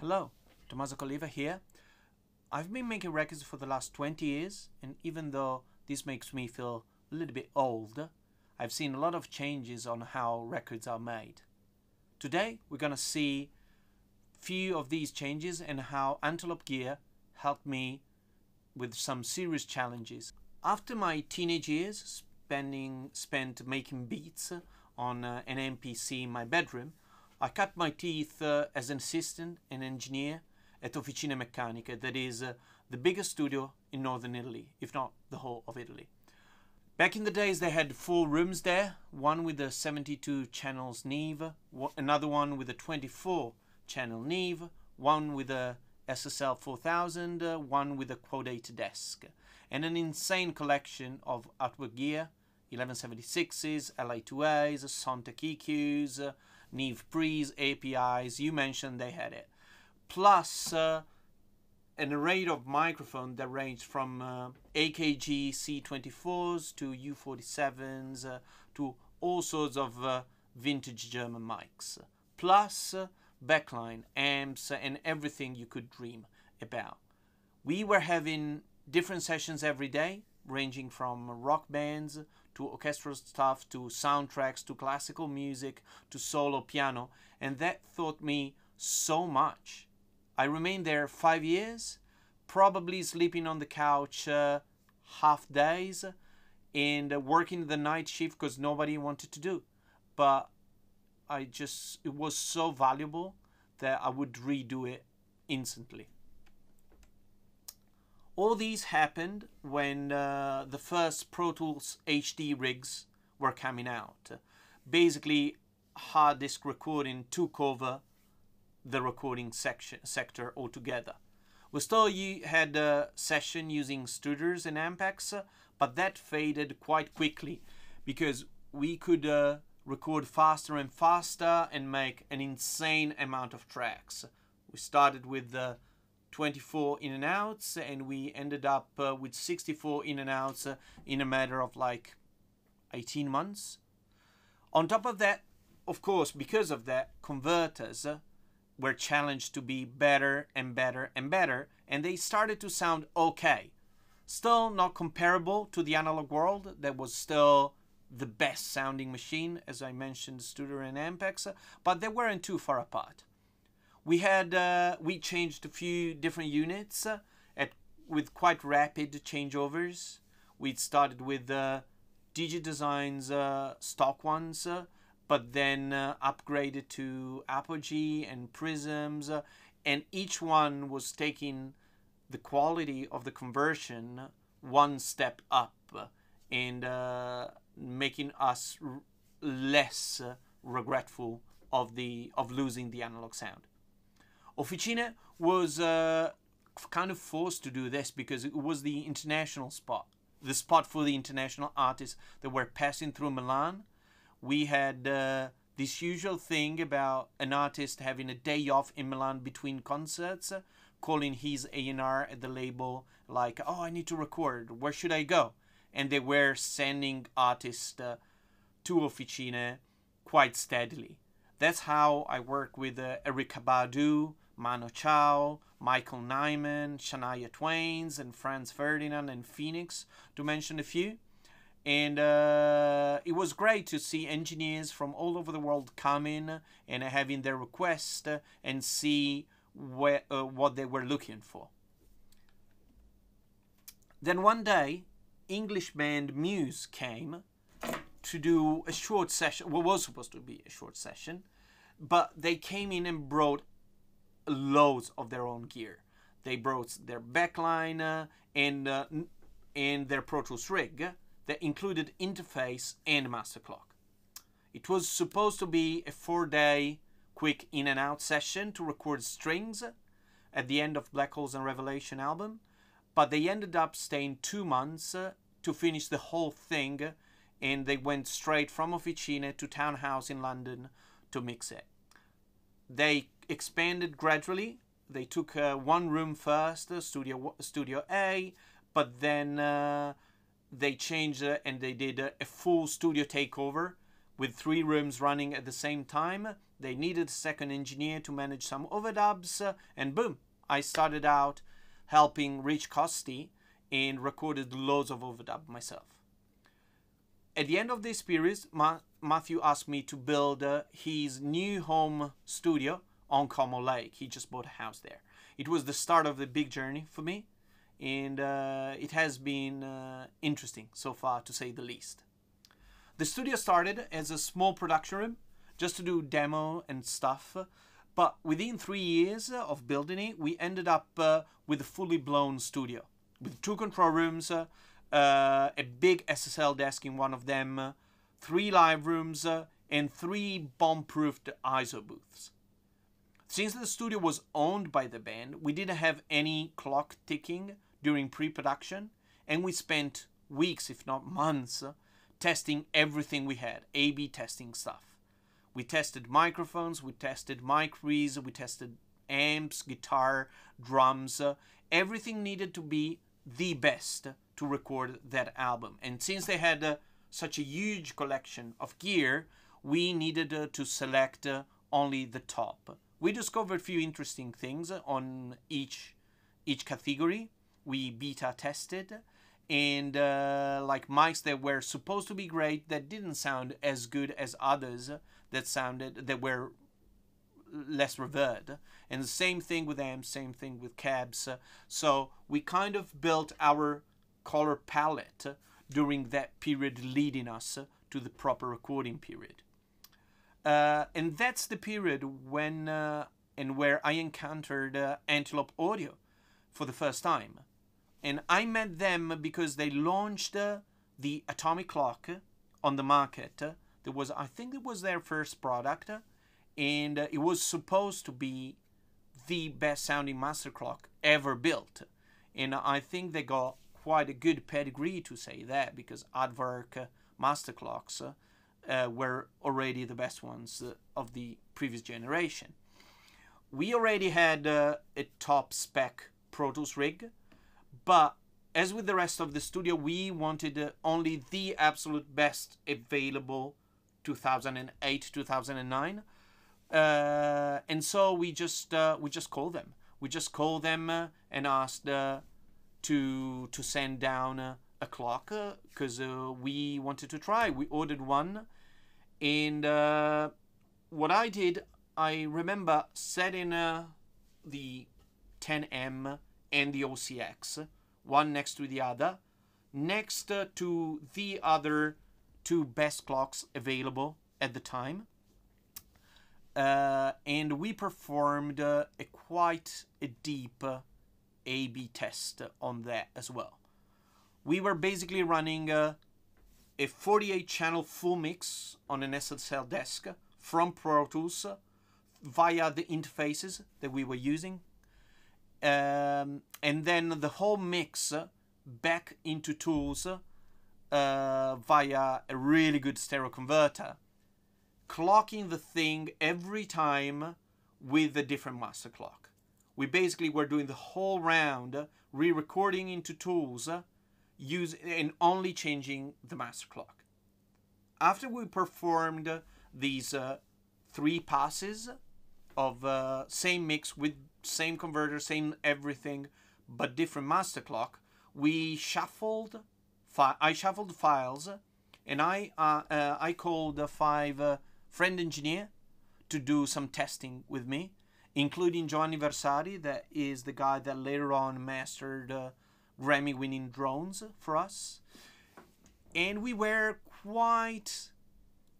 Hello, Tommaso Colliva here. I've been making records for the last 20 years, and even though this makes me feel a little bit old, I've seen a lot of changes on how records are made. Today, we're gonna see few of these changes and how Antelope Gear helped me with some serious challenges. After my teenage years spending spent making beats on uh, an MPC in my bedroom, I cut my teeth uh, as an assistant and engineer at Officine Meccanica, that is uh, the biggest studio in northern Italy, if not the whole of Italy. Back in the days, they had four rooms there one with a 72 channels Neve, another one with a 24 channel Neve, one with a SSL 4000, uh, one with a quotator desk, and an insane collection of outboard gear 1176s, LA2As, Sontec EQs, uh, Neve Pre's, APIs, you mentioned they had it. Plus uh, an array of microphones that ranged from uh, AKG C24s to U47s uh, to all sorts of uh, vintage German mics. Plus uh, backline, amps, and everything you could dream about. We were having different sessions every day, ranging from rock bands to orchestral stuff to soundtracks to classical music to solo piano, and that taught me so much. I remained there five years, probably sleeping on the couch uh, half days and uh, working the night shift because nobody wanted to do. But I just, it was so valuable that I would redo it instantly. All these happened when uh, the first Pro Tools HD rigs were coming out. Basically, hard disk recording took over the recording section sector altogether. We still had a session using Studers and Ampex, but that faded quite quickly because we could uh, record faster and faster and make an insane amount of tracks. We started with the 24 in and outs and we ended up uh, with 64 in and outs uh, in a matter of like 18 months. On top of that, of course, because of that, converters uh, were challenged to be better and better and better, and they started to sound okay. Still not comparable to the analog world, that was still the best sounding machine, as I mentioned, Studer and Ampex, but they weren't too far apart. We had uh, we changed a few different units uh, at with quite rapid changeovers. We started with uh, DigiDesign's uh, stock ones, uh, but then uh, upgraded to Apogee and Prisms, uh, and each one was taking the quality of the conversion one step up and making us r- less regretful of the of losing the analog sound. Officine was uh, kind of forced to do this because it was the international spot, the spot for the international artists that were passing through Milan. We had uh, this usual thing about an artist having a day off in Milan between concerts, calling his A&R at the label like, "Oh, I need to record. Where should I go?" And they were sending artists uh, to Officine quite steadily. That's how I work with uh, Erykah Badu, Manu Chao, Michael Nyman, Shania Twain's, and Franz Ferdinand and Phoenix, to mention a few. And uh, it was great to see engineers from all over the world come in and having their request and see where, uh, what they were looking for. Then one day, English band Muse came to do a short session. What was supposed to be a short session, but they came in and brought loads of their own gear. They brought their backline uh, and uh, and their Pro Tools rig that included interface and master clock. It was supposed to be a four-day quick in and out session to record strings at the end of Black Holes and Revelation album, but they ended up staying two months uh, to finish the whole thing, and they went straight from Officine to Townhouse in London to mix it. They expanded gradually. They took uh, one room first, uh, Studio Studio A, but then uh, they changed uh, and they did a full studio takeover with three rooms running at the same time. They needed a second engineer to manage some overdubs, uh, and boom, I started out helping Rich Costey and recorded loads of overdub myself. At the end of this period, Ma- Matthew asked me to build uh, his new home studio on Como Lake. He just bought a house there. It was the start of the big journey for me, and uh, it has been uh, interesting so far, to say the least. The studio started as a small production room just to do demo and stuff, but within three years of building it, we ended up uh, with a fully blown studio with two control rooms, uh, a big SSL desk in one of them, three live rooms, uh, and three bomb-proofed ISO booths. Since the studio was owned by the band, we didn't have any clock ticking during pre-production, and we spent weeks, if not months, testing everything we had, A/B testing stuff. We tested microphones, we tested mic reeds, we tested amps, guitar, drums. Everything needed to be the best to record that album. And since they had uh, such a huge collection of gear, we needed uh, to select uh, only the top. We discovered a few interesting things on each each category. We beta tested and uh, like mics that were supposed to be great that didn't sound as good as others that sounded that were less revered. And the same thing with amps same thing with cabs so we kind of built our color palette during that period leading us to the proper recording period uh, and that's the period when uh, and where i encountered uh, antelope audio for the first time and I met them because they launched uh, the atomic clock on the market. There was, I think, it was their first product, and uh, it was supposed to be the best sounding master clock ever built. And I think they got quite a good pedigree to say that because Aardvark master clocks uh, were already the best ones uh, of the previous generation. We already had uh, a top spec Pro Tools rig but as with the rest of the studio, we wanted uh, only the absolute best available 2008 2009 uh, and so we just uh, we just called them we just called them uh, and asked uh, to to send down uh, a clock because we wanted to try we ordered one and what i did i remember setting the 10m and the OCX, one next to the other, next to the other two best clocks available at the time. Uh, and we performed uh, a quite a deep uh, A/B test on that as well. We were basically running uh, a 48 channel full mix on an SSL desk from Pro Tools via the interfaces that we were using um, and then the whole mix back into tools uh, via a really good stereo converter, clocking the thing every time with a different master clock. We basically were doing the whole round, re-recording into tools, use and only changing the master clock. After we performed these uh, three passes of uh, same mix with same converter, same everything, but different master clock. We shuffled, I shuffled files, and I uh, uh, I called a five uh, friend engineer to do some testing with me, including Giovanni Versari, that is the guy that later on mastered uh, Grammy-winning drones for us, and we were quite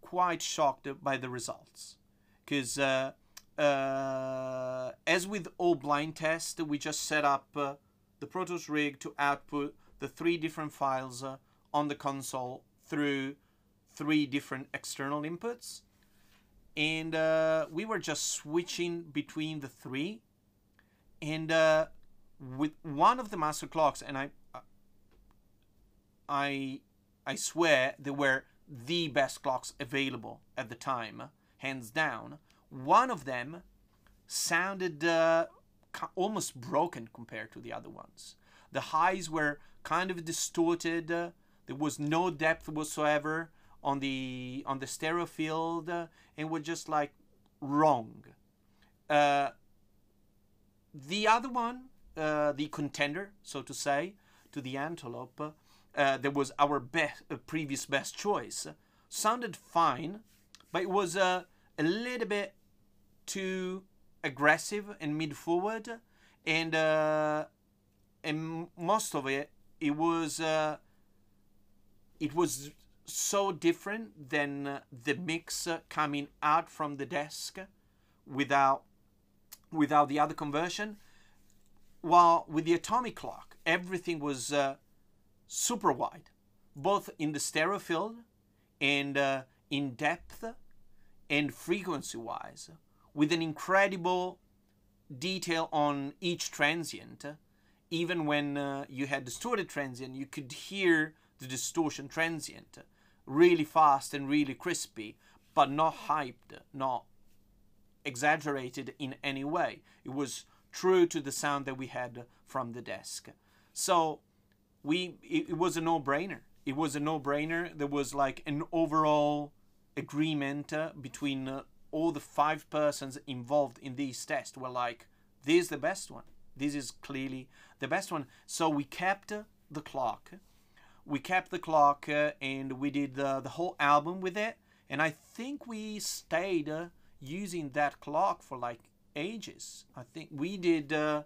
quite shocked by the results, because uh, uh, as with all blind tests, we just set up uh, the Pro Tools rig to output the three different files uh, on the console through three different external inputs. And uh, we were just switching between the three. And uh, with one of the master clocks, and I, I, I swear they were the best clocks available at the time, hands down one of them sounded uh, almost broken compared to the other ones. The highs were kind of distorted. Uh, there was no depth whatsoever on the on the stereo field uh, and were just like wrong. Uh, the other one, uh, the contender, so to say, to the Antelope, uh, that was our best uh, previous best choice, sounded fine, but it was uh, a little bit too aggressive and mid forward, and and most of it it was uh, it was so different than the mix coming out from the desk without without the other conversion. While with the atomic clock, everything was uh, super wide, both in the stereo field and uh, in depth and frequency wise, with an incredible detail on each transient. Even when uh, you had distorted transient, you could hear the distortion transient really fast and really crispy, but not hyped, not exaggerated in any way. It was true to the sound that we had from the desk. So we it, it was a no-brainer. It was a no-brainer. There was like an overall agreement uh, between uh, all the five persons involved in these tests were like this is the best one. This is clearly the best one. So we kept the clock. We kept the clock uh, and we did the, the whole album with it. And I think we stayed uh, using that clock for like ages. I think we did uh,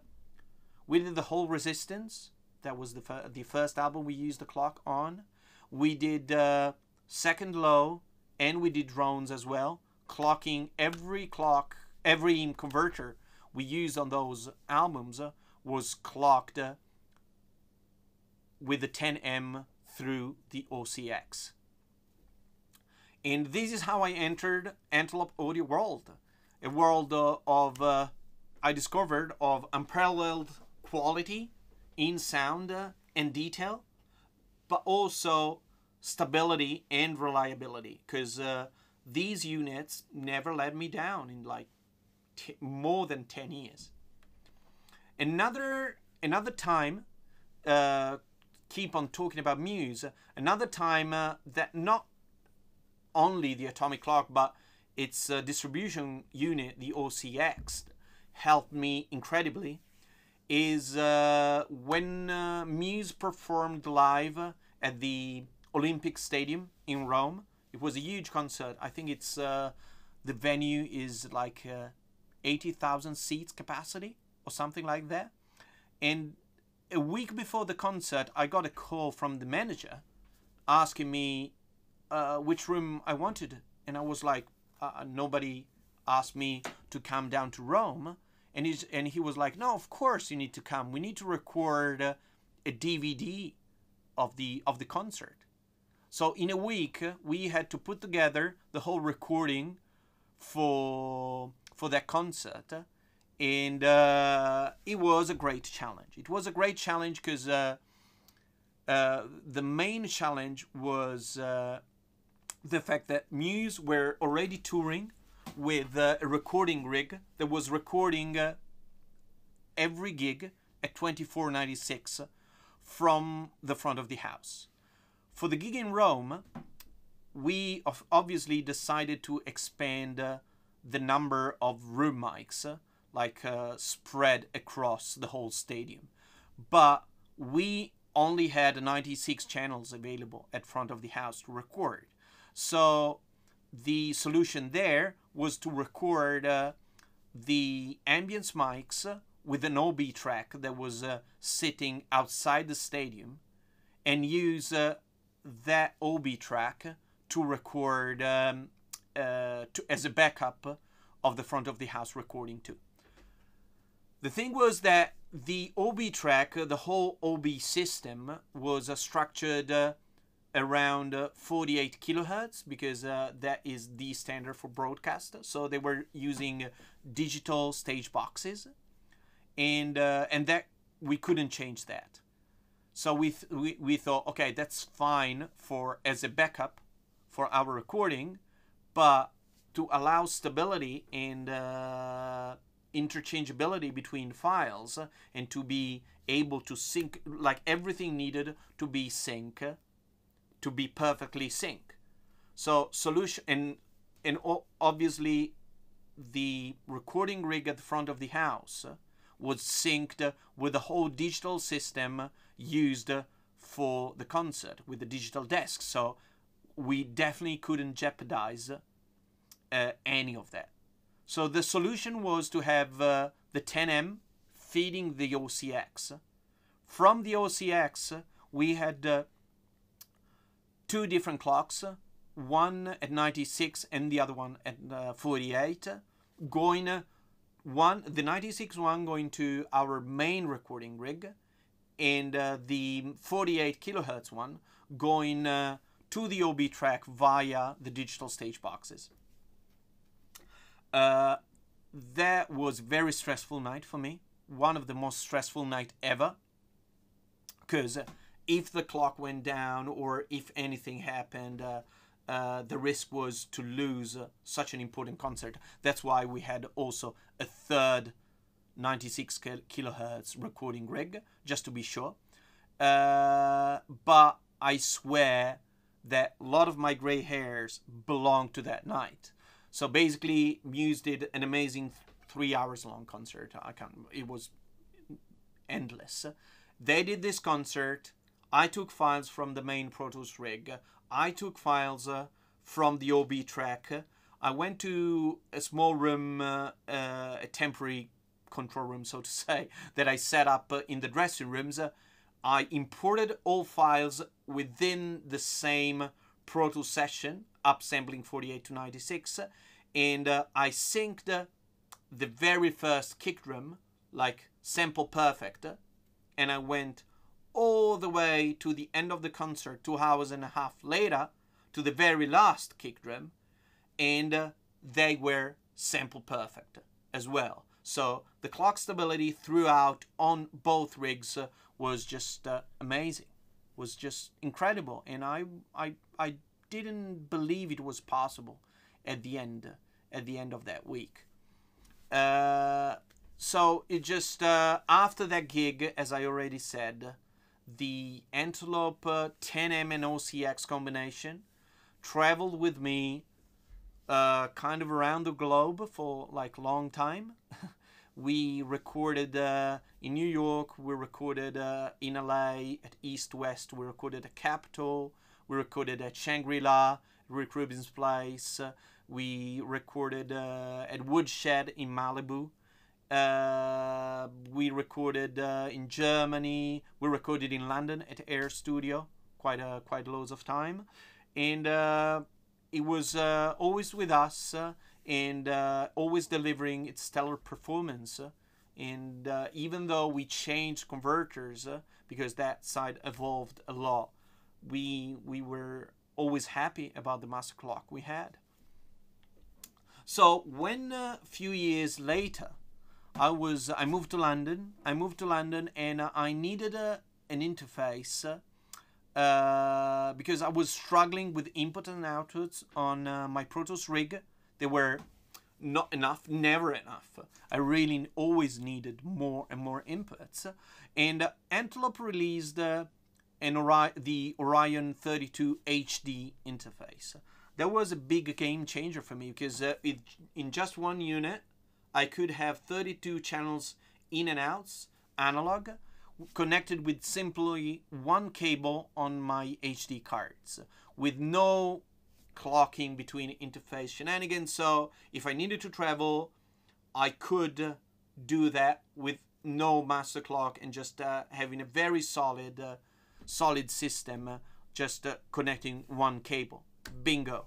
we did the whole Resistance. That was the fir- the first album we used the clock on. We did uh, Second Law, and we did drones as well, clocking every clock, every converter we used on those albums uh, was clocked uh, with the 10M through the OCX. And this is how I entered Antelope Audio World, a world uh, of uh, I discovered of unparalleled quality in sound uh, and detail, but also stability and reliability. Because uh, these units never let me down in like more than ten years. Another another time, uh, keep on talking about Muse. Another time uh, that not only the atomic clock, but its uh, distribution unit, the OCX, helped me incredibly. Is uh, when uh, Muse performed live at the Olympic Stadium in Rome. It was a huge concert. I think it's uh, the venue is like uh, eighty thousand seats capacity or something like that. And a week before the concert, I got a call from the manager asking me uh, which room I wanted, and I was like, uh, nobody asked me to come down to Rome, and he's and he was like, no, of course you need to come. We need to record uh, a DVD of the of the concert. So in a week, we had to put together the whole recording for for that concert, and uh, it was a great challenge. It was a great challenge because uh, uh, the main challenge was uh, the fact that Muse were already touring with uh, a recording rig that was recording uh, every gig at 2496 from the front of the house. For the gig in Rome, we obviously decided to expand uh, the number of room mics, uh, like uh, spread across the whole stadium. But we only had 96 channels available at front of the house to record. So the solution there was to record uh, the ambience mics with an OB truck that was uh, sitting outside the stadium and use uh, that OB truck to record um, uh, to, as a backup of the front of the house recording too. The thing was that the OB truck, the whole OB system, was uh, structured uh, around uh, 48 kilohertz because uh, that is the standard for broadcast. So they were using digital stage boxes, and uh, and that we couldn't change that. So we, th- we we thought, okay, that's fine for as a backup for our recording, but to allow stability and uh, interchangeability between files and to be able to sync like everything needed to be sync to be perfectly sync So solution and and obviously the recording rig at the front of the house was synced with the whole digital system used for the concert with the digital desk. So we definitely couldn't jeopardize uh, any of that. So the solution was to have uh, the 10M feeding the OCX. From the OCX, we had uh, two different clocks, one at 96 and the other one at uh, 48, going one the 96 one going to our main recording rig, and uh, the 48 kilohertz one going uh, to the OB truck via the digital stage boxes. Uh, that was very stressful night for me. One of the most stressful night ever. Because if the clock went down or if anything happened, uh, uh, the risk was to lose uh, such an important concert. That's why we had also a third 96 kilohertz recording rig, just to be sure. Uh, but I swear that a lot of my gray hairs belong to that night. So basically, Muse did an amazing three hours long concert. I can't. It was endless. They did this concert. I took files from the main Pro Tools rig. I took files uh, from the OB truck. I went to a small room, uh, uh, a temporary control room, so to say, that I set up uh, in the dressing rooms. I imported all files within the same Pro Tools session, upsampling 48 to 96, and uh, I synced the very first kick drum, like sample perfect, and I went all the way to the end of the concert, two hours and a half later, to the very last kick drum, and uh, they were sample perfect as well. So the clock stability throughout on both rigs uh, was just uh, amazing, was just incredible, and I I I didn't believe it was possible at the end at the end of that week. Uh, so it just uh, after that gig, as I already said, the Antelope 10M uh, and OCX combination traveled with me uh, kind of around the globe for like long time. we recorded uh, in New York, we recorded uh, in LA at East West, we recorded at Capitol, we recorded at Shangri-La, Rick Rubin's place, we recorded uh, at Woodshed in Malibu. Uh, we recorded uh, in Germany. We recorded in London at Air Studio, quite a quite loads of time, and uh, it was uh, always with us uh, and always delivering its stellar performance. and even though we changed converters because that side evolved a lot, we we were always happy about the master clock we had. So when a few years later, I was I moved to London. I moved to London and I needed a, an interface uh, because I was struggling with input and outputs on uh, my Pro Tools rig. They were not enough, never enough. I really always needed more and more inputs. And uh, Antelope released uh, an Ori- the Orion 32 HD interface that was a big game changer for me because uh, it, in just one unit, I could have 32 channels in and outs, analog, connected with simply one cable on my HD cards with no clocking between interface shenanigans. So if I needed to travel, I could do that with no master clock and just uh, having a very solid, uh, solid system, uh, just uh, connecting one cable bingo.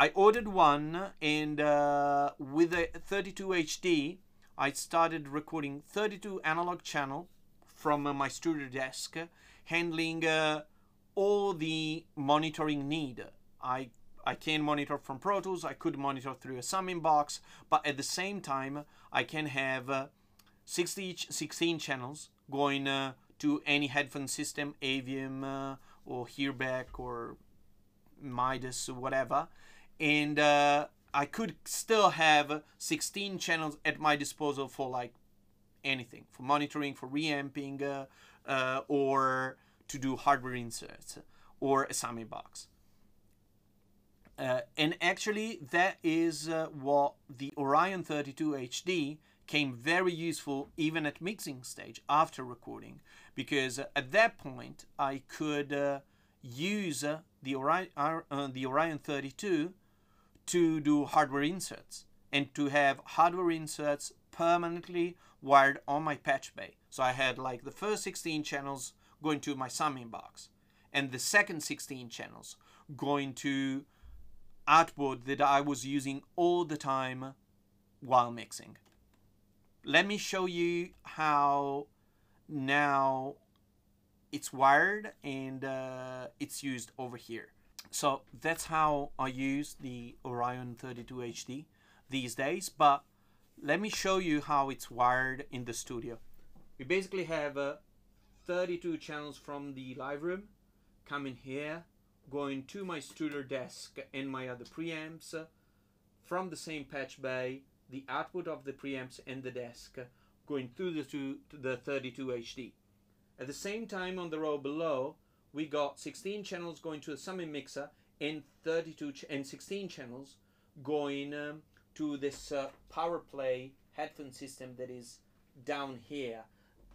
I ordered one, and uh, with a 32 HD, I started recording 32 analog channel from uh, my studio desk, handling uh, all the monitoring need. I I can monitor from Pro Tools, I could monitor through a summing box, but at the same time, I can have uh, 60, 16 channels going uh, to any headphone system, Aviom uh, or Hearback or Midas, or whatever. And uh, I could still have 16 channels at my disposal for like anything, for monitoring, for reamping, uh, uh, or to do hardware inserts, or a summing box. Uh, and actually, that is uh, what the Orion 32 HD came very useful even at mixing stage after recording, because uh, at that point I could use the Orion the Orion 32 to do hardware inserts and to have hardware inserts permanently wired on my patch bay. So I had like the first 16 channels going to my summing box and the second 16 channels going to outboard that I was using all the time while mixing. Let me show you how now it's wired and uh, it's used over here. So that's how I use the Orion 32 HD these days, but let me show you how it's wired in the studio. We basically have uh, 32 channels from the live room coming here, going to my studio desk and my other preamps from the same patch bay, the output of the preamps and the desk going through the, two, the 32 HD. At the same time on the row below, we got 16 channels going to the summing mixer and 32 ch and 16 channels going um, to this uh, power play headphone system that is down here.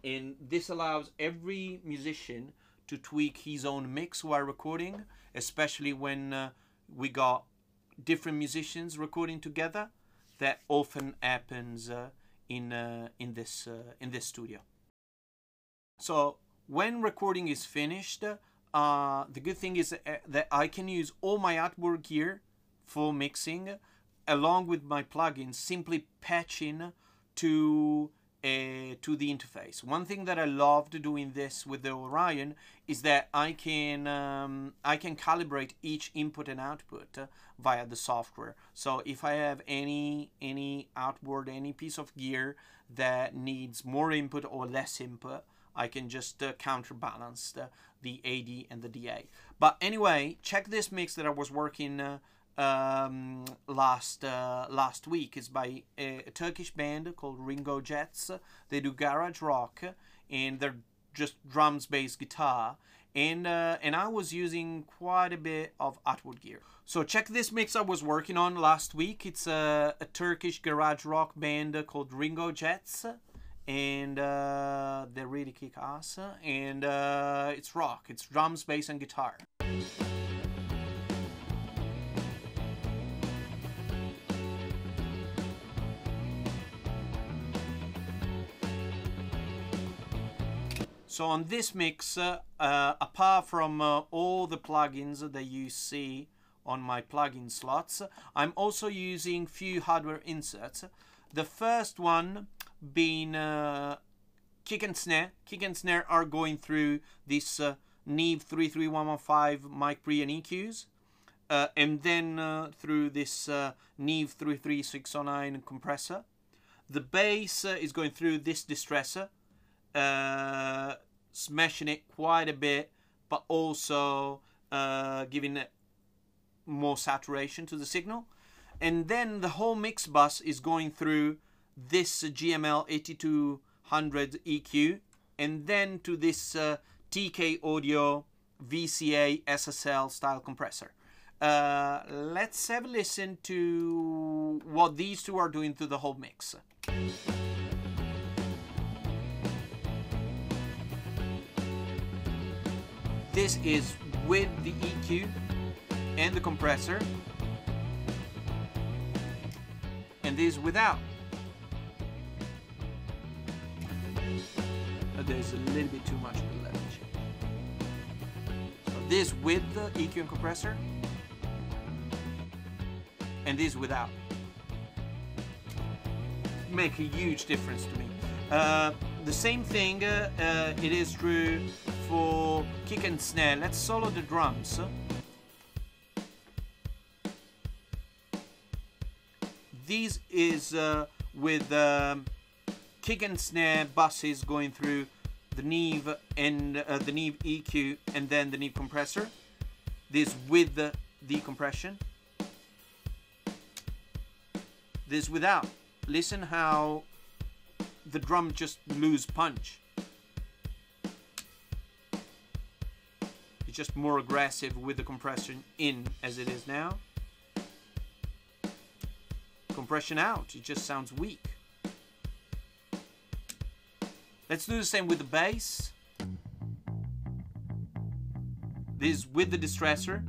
And this allows every musician to tweak his own mix while recording especially when uh, we got different musicians recording together. That often happens uh, in uh, in this uh, in this studio. So when recording is finished uh, the good thing is uh, that I can use all my outboard gear for mixing along with my plugins simply patching to uh, to the interface. One thing that I loved doing this with the Orion is that I can um, I can calibrate each input and output uh, via the software. So if I have any any outboard any piece of gear that needs more input or less input, I can just uh, counterbalance the, the AD and the DA. But anyway, check this mix that I was working uh, um, last uh, last week. It's by a, a, Turkish band called Ringo Jets. They do garage rock and they're just drums, bass, guitar. And uh, and I was using quite a bit of outboard gear. So check this mix I was working on last week. It's a, a Turkish garage rock band called Ringo Jets and uh, they really kick ass. And uh, it's rock. It's drums, bass, and guitar. So on this mix, uh, uh, apart from uh, all the plugins that you see on my plugin slots, I'm also using few hardware inserts. The first one being uh, kick and snare. Kick and snare are going through this uh, Neve 33115 mic pre and EQs. Uh, and then uh, through this uh, Neve 33609 compressor. The bass uh, is going through this distressor uh, smashing it quite a bit, but also uh, giving it more saturation to the signal. And then the whole mix bus is going through this GML 8200 EQ and then to this uh, TK Audio VCA SSL style compressor. Uh, let's have a listen to what these two are doing to the whole mix. This is with the EQ and the compressor. And this without. But there's a little bit too much leverage. So this with the EQ and compressor. And this without. Make a huge difference to me. Uh, the same thing, uh, uh, it is true for kick and snare. Let's solo the drums. This is uh, with um, kick and snare buses going through the Neve and uh, the Neve EQ and then the Neve compressor. This with the decompression. This without. Listen how the drum just lose punch. It's just more aggressive with the compression in as it is now. compression out. It just sounds weak. Let's do the same with the bass. This with the distressor.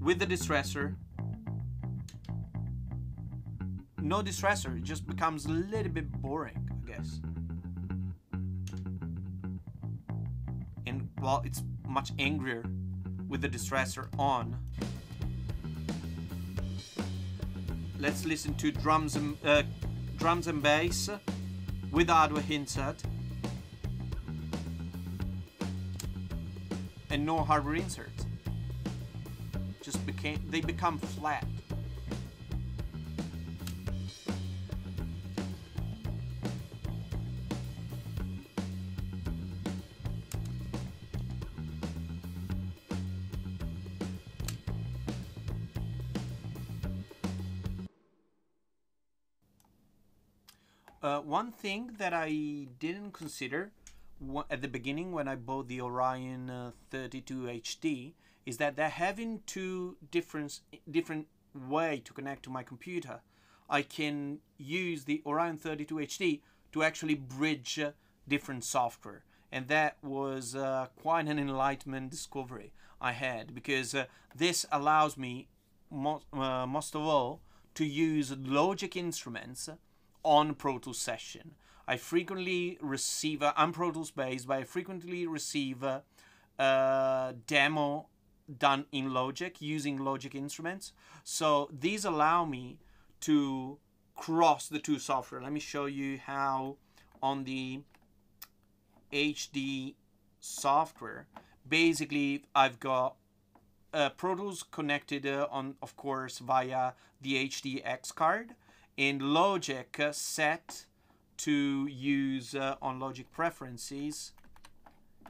With the distressor. No distressor, it just becomes a little bit boring, I guess. And well, it's much angrier with the distressor on. Let's listen to drums and uh, drums and bass with hardware insert and no hardware insert. Just became they become flat. Uh, one thing that I didn't consider at the beginning when I bought the Orion uh, 32 HD is that they're having two different different way to connect to my computer. I can use the Orion 32 HD to actually bridge uh, different software, and that was uh, quite an enlightenment discovery I had because uh, this allows me most, uh, most of all to use Logic instruments on Pro Tools session. I frequently receive, uh, I'm Pro Tools based, but I frequently receive a, a demo done in Logic using Logic instruments. So these allow me to cross the two software. Let me show you how on the HD software, basically I've got uh, Pro Tools connected uh, on, of course, via the HDX card in Logic uh, set to use uh, on Logic preferences.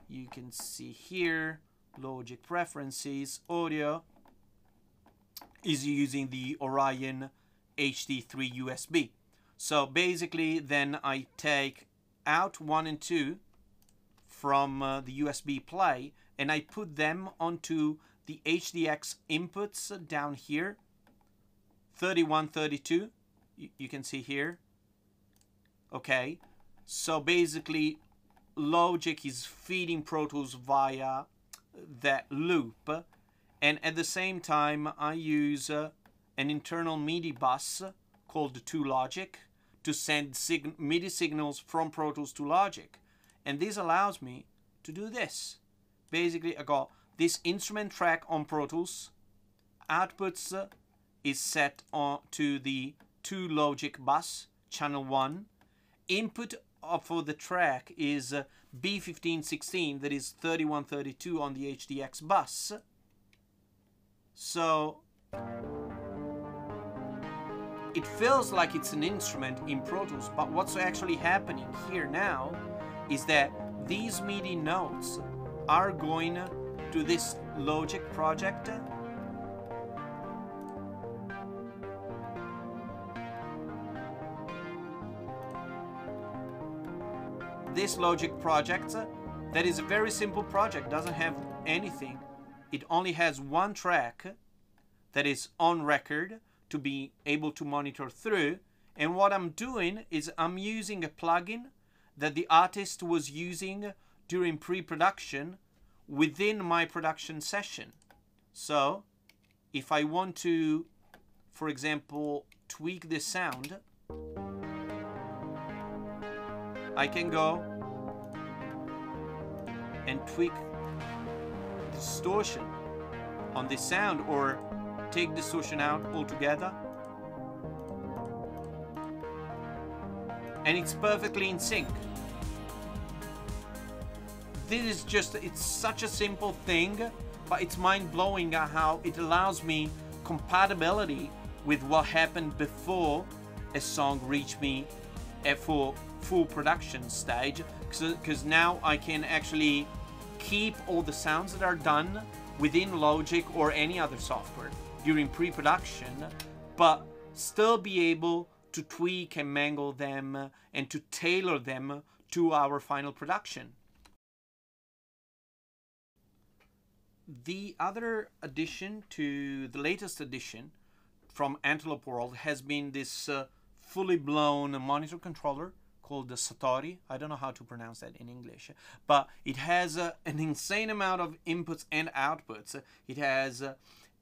You can see here, Logic preferences, audio is using the Orion HD3 USB. So basically then I take out 1 and 2 from uh, the USB play and I put them onto the HDX inputs down here 3132 you, can see here. Okay, so basically Logic is feeding Pro Tools via that loop and at the same time I use uh, an internal MIDI bus called to Logic to send sig MIDI signals from Pro Tools to Logic and this allows me to do this. Basically I got this instrument track on Pro Tools, outputs uh, is set on to the to Logic bus, channel 1. Input for the track is uh, B1516, that is 3132 on the HDX bus. So it feels like it's an instrument in Pro Tools, but what's actually happening here now is that these MIDI notes are going to this Logic project this Logic project uh, that is a very simple project, doesn't have anything. It only has one track that is on record to be able to monitor through. And what I'm doing is I'm using a plugin that the artist was using during pre-production within my production session. So if I want to, for example, tweak the sound, I can go and tweak distortion on the sound or take distortion out altogether. And it's perfectly in sync. This is just, it's such a simple thing, but it's mind-blowing how it allows me compatibility with what happened before a song reached me for full production stage because now I can actually keep all the sounds that are done within Logic or any other software during pre-production but still be able to tweak and mangle them and to tailor them to our final production. the other addition to the latest addition from Antelope World has been this uh, fully blown monitor controller called the Satori. I don't know how to pronounce that in English, but it has uh, an insane amount of inputs and outputs. It has uh,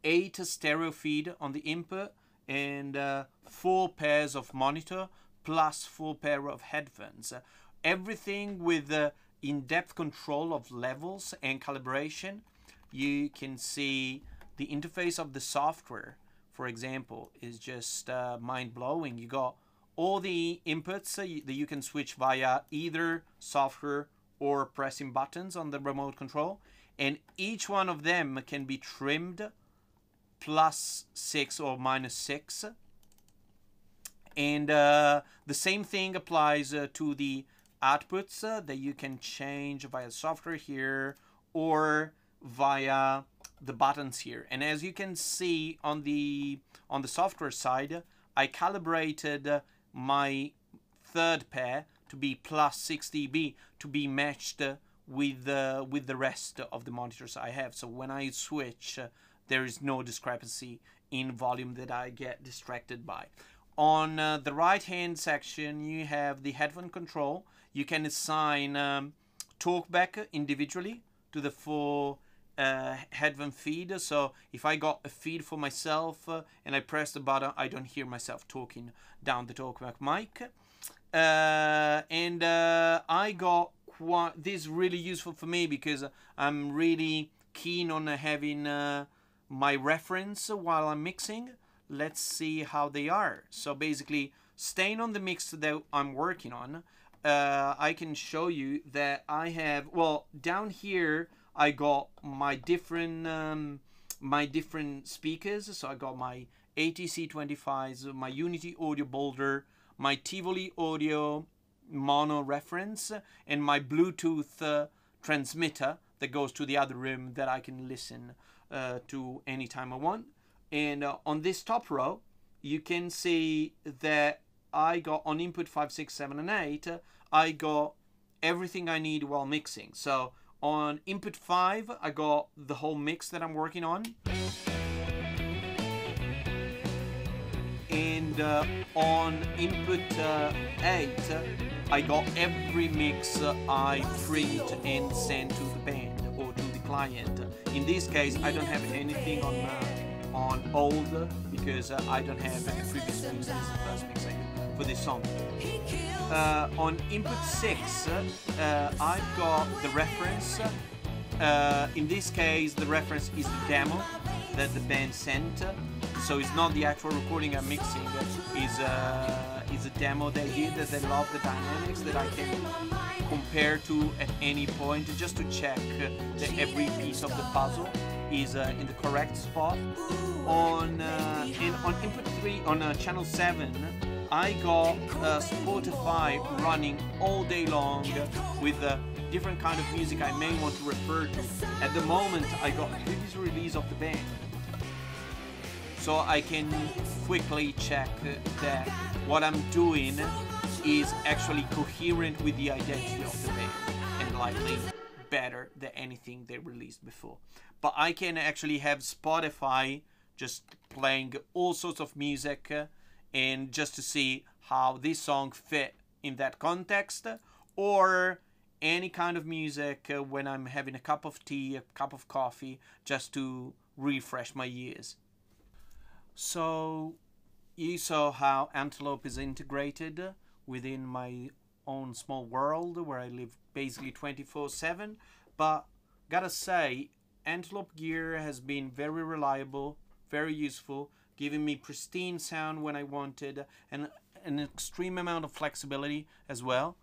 eight stereo feed on the input and uh, four pairs of monitor plus four pair of headphones. Everything with uh, in-depth control of levels and calibration. You can see the interface of the software, for example, is just uh, mind-blowing. You got all the inputs that you can switch via either software or pressing buttons on the remote control and each one of them can be trimmed plus 6 or minus 6 and uh, the same thing applies uh, to the outputs uh, that you can change via software here or via the buttons here. And as you can see on the on the software side I calibrated my third pair to be plus 6 dB to be matched with uh, with the rest of the monitors I have. So when I switch, uh, there is no discrepancy in volume that I get distracted by. On uh, the right hand section, you have the headphone control. You can assign um, talkback individually to the four uh, headphone feed. So if I got a feed for myself uh, and I press the button, I don't hear myself talking down the talkback mic. Uh, and uh, I got quite this really useful for me because I'm really keen on having uh, my reference while I'm mixing. Let's see how they are. So basically, staying on the mix that I'm working on, uh, I can show you that I have well down here I got my different um, my different speakers. So I got my ATC 25s, my Unity Audio Boulder, my Tivoli Audio mono reference, and my Bluetooth uh, transmitter that goes to the other room that I can listen uh, to anytime I want. And uh, on this top row, you can see that I got on input 5, 6, 7, and 8, I got everything I need while mixing. So on input 5, I got the whole mix that I'm working on. And uh, on input uh, 8, I got every mix I print and send to the band or to the client. In this case, I don't have anything on uh, on old because uh, I don't have any previous mix. The first mix I for this song. Uh, on input 6, uh, I've got the reference. Uh, in this case, the reference is the demo that the band sent. So it's not the actual recording I'm mixing. It's, uh, it's a demo they did that they love the dynamics that I can compare to at any point just to check that every piece of the puzzle is uh, in the correct spot. On uh, on input 3, on uh, channel 7, I got uh, Spotify running all day long with uh, different kind of music I may want to refer to. At the moment, I got a previous release of the band, so I can quickly check that what I'm doing is actually coherent with the identity of the band and likely better than anything they released before. But I can actually have Spotify just playing all sorts of music and just to see how this song fit in that context or any kind of music uh, when I'm having a cup of tea, a cup of coffee, just to refresh my ears. So you saw how Antelope is integrated within my own small world where I live basically 24 7. But gotta say, Antelope gear has been very reliable, very useful, giving me pristine sound when I wanted, and an extreme amount of flexibility as well.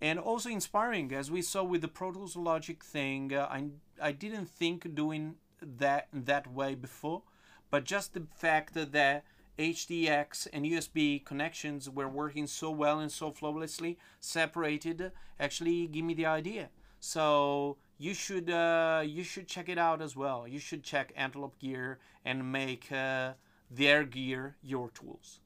And also inspiring, as we saw with the Pro Tools Logic thing. Uh, I I didn't think doing that that way before, but just the fact that HDX and USB connections were working so well and so flawlessly separated actually give me the idea. So you should uh, you should check it out as well. You should check Antelope Gear and make. Uh, their gear your tools.